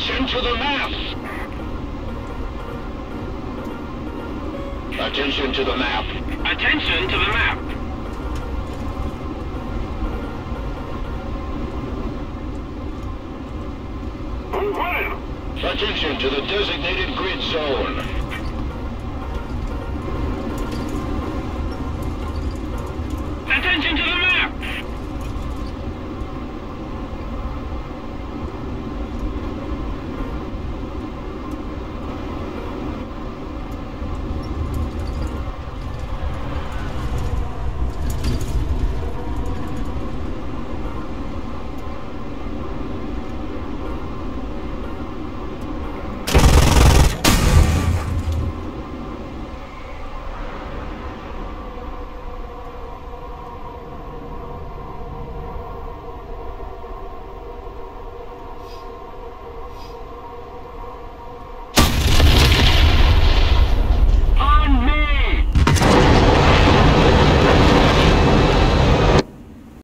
Attention to the map! Attention to the map. Attention to the map. Attention to the designated grid zone.